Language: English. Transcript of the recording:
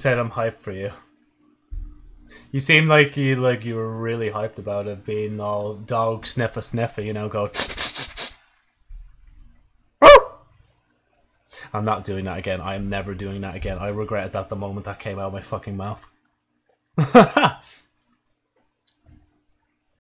said I'm hyped for you. You seem like you like you were really hyped about it being all dog sniffer sniffer, you know, go. I'm not doing that again. I am never doing that again. I regretted that the moment that came out of my fucking mouth.